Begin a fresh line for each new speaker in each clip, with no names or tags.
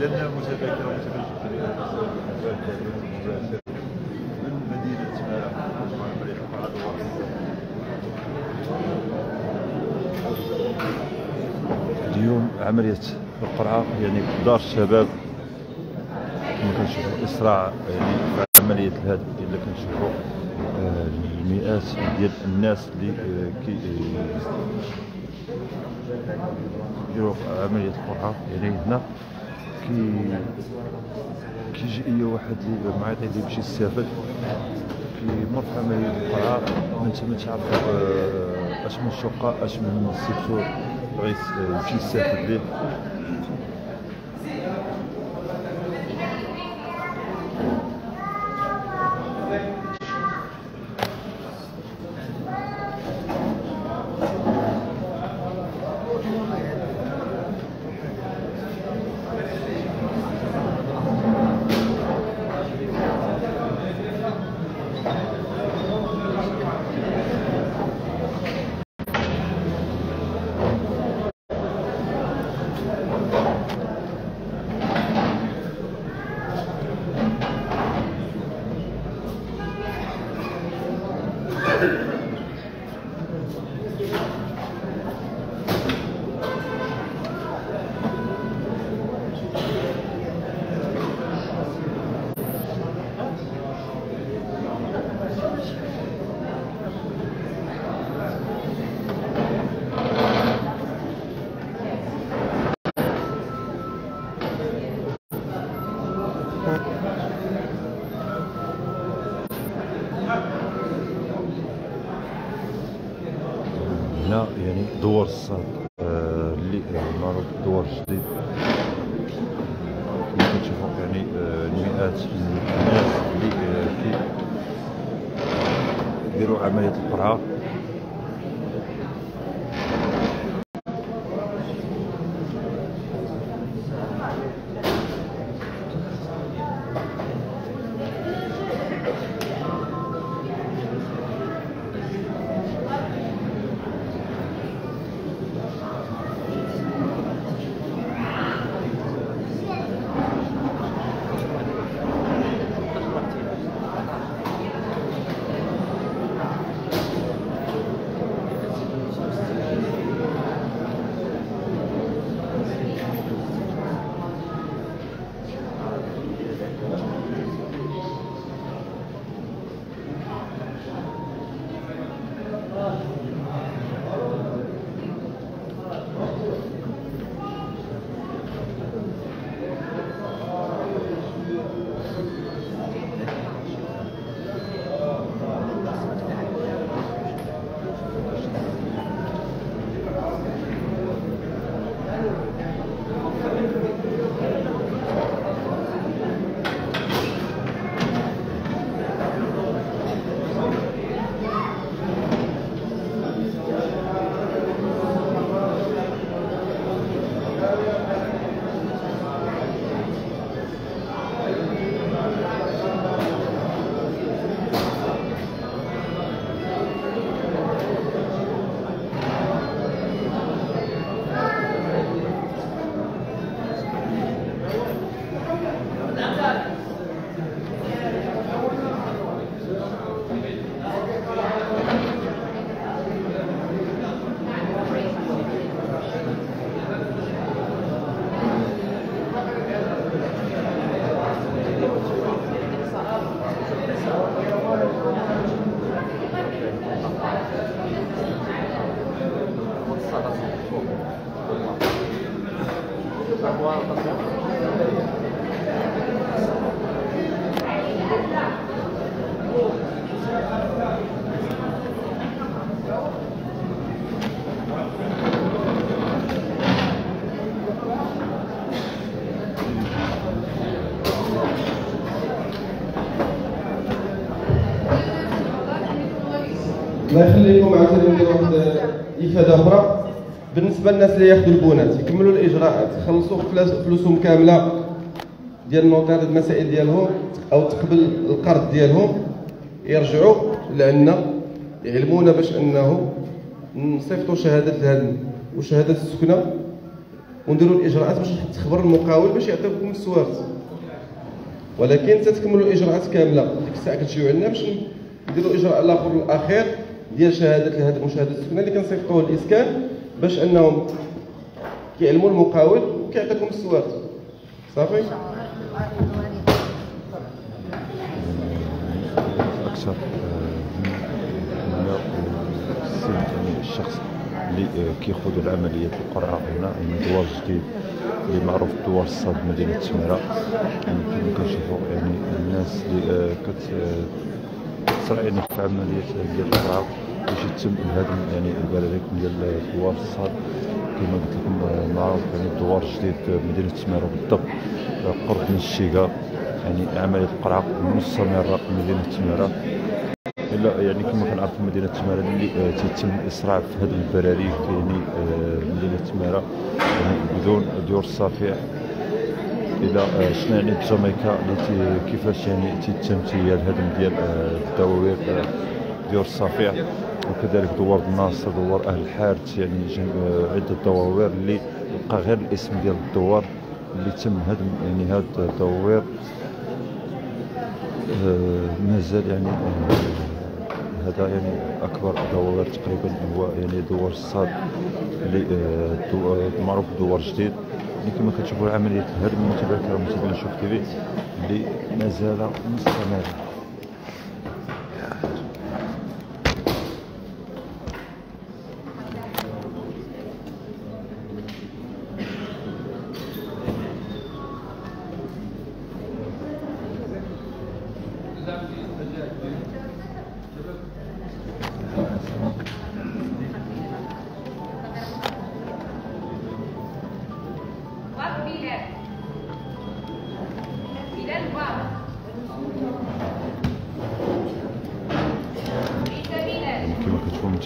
من مدينة مجموعة عملية القرعة دوار اليوم عملية القرعة يعني دار الشباب كما كنشوفوا إسراع يعني في عملية الهدف إلا كنشوفوا آه، المئات ديال الناس اللي آه، كي آه، يديروا عملية القرعة. يعني هنا كي كيجي اي واحد معيط اللي يمشي يستافد. في عملية القرعة ما انت ما تعرف آه، أش من الشقة أش من السيكتور بغى يس- آه، يمشي يستافد ليه. يعني دوار الصاد آه، اللي يعني معروف دوار جديد. كما كتشوفوا يعني آه، المئات الناس اللي آه، كي يديروا
الله يخليكم عاوتاني ندير واحد إفادة أخرى. بالنسبة للناس اللي ياخذوا البونات يكملوا الاجراءات يخلصوا فلوسهم كاملة ديال النوطير المسائل ديالهم أو تقبل القرض ديالهم يرجعوا لعنا يعلمونا باش أنه نصيفطوا شهادة الهدم وشهادة السكنة ونديروا الإجراءات باش تخبر المقاول باش يعطيكم السوارت ولكن تتكملوا الإجراءات كاملة. ديك الساعة كتجيو عندنا باش نديروا الاجراء الآخر الاخير ديال شهادة الهدم وشهادة السكنة اللي كنصيفطوه للاسكان باش انهم كيعلموا المقاول وكيعطيكم السوارت صافي؟
أكثر من 160 الشخص اللي آه، كيخوضوا العمليات القرعة هنا يعني دوار جديد اللي معروف دوار الصاد مدينة تماره يعني كما كنشوفوا يعني الناس اللي آه، كت تصرع يعني في ديال القرعة. باش يتم الهدم يعني البراريك ديال دوار الصاد كما قلت لكم آه، معروف يعني دوار جديد مدينة تماره بالضبط. قرب من الشيكا يعني عملية القرعه مستمرة في مدينة تماره إلا يعني كما كنعرفوا مدينة تماره اللي آه، تيتم الاسراع في هذه البراريك يعني آه، مدينة تماره يعني بدون ديور الصافع إلى آه، شنو يعني بجامايكا اللي كيفاش يعني تيتم تي الهدم ديال آه، الدواوير آه، ديور الصافع وكذلك دوار الناصر دوار أهل الحارث يعني آه، عدة دواوير اللي بقى غير الاسم ديال الدوار اللي تم هدم يعني هاد الدواوير آه، مازال يعني آه، هذا يعني أكبر دوار تقريبا هو يعني دوار الصاد اللي معروف دوار جديد. اللي كما كتشوفوا عمليه الهدم المتابعه الكرام متابعين شوف تي في اللي مازال مستمر.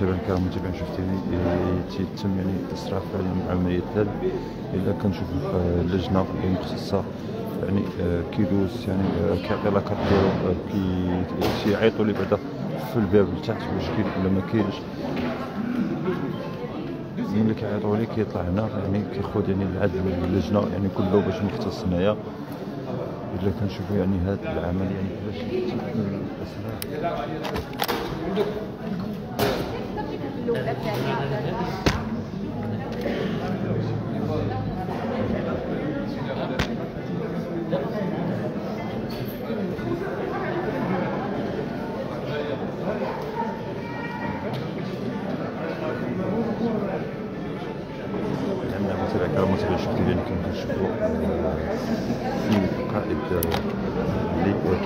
كما كتشوفوا متابعين الكرام متابعين شوف تي في تيتم يعني اسراع فعلا عمليه الهدم إلا كنشوفوا في اللجنة اللي مختصه يعني آه، كيدوز يعني آه، كيعطي la carte ديالو آه، كي تيعيطوا لي بعدا في الباب لتحت واش كاين ولا ما كاينش. ملي كيعيطوا لي كيطلع هنا يعني كياخذ يعني العدل من اللجنة يعني كله باش مختص هنايا. إلا كنشوفوا يعني هذا العمل يعني كيفاش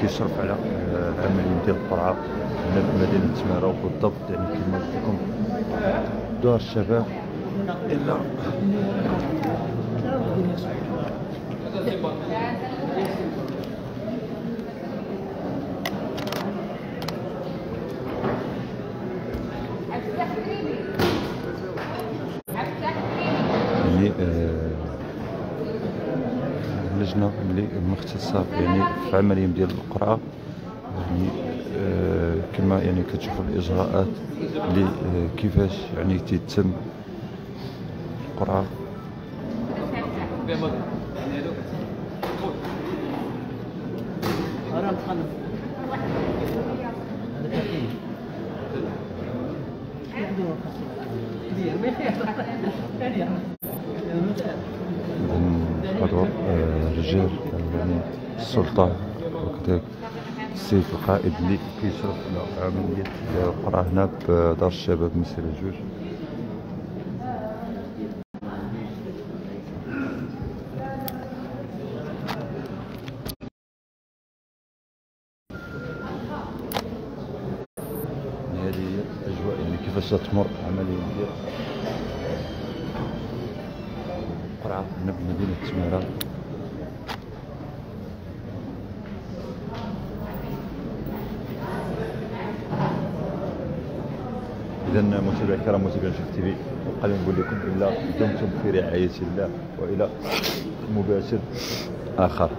كيشرف على آه، العملية ديال القرعه هنا في مدينة تماره وبالضبط يعني كما قلت لكم دار الشباب
كريمي.
يعني اللي مختصة يعني في عملية ديال القرعه يعني آه، كما يعني كتشوفوا الإجراءات اللي آه، كيفاش يعني تتم القرعه آه، رجال آه، يعني السلطة وكذلك. السيد القائد اللي كيشرف على عملية القرعة هنا بدار الشباب مسيرة جوج هي الأجواء يعني كيفاش تمر عملية. ديال القرعة هنا بمدينة تمارة إذا متابعي الكرام متابعي شوف تي في لي نقول لكم إلا دمتم في رعاية الله وإلى مباشر آخر.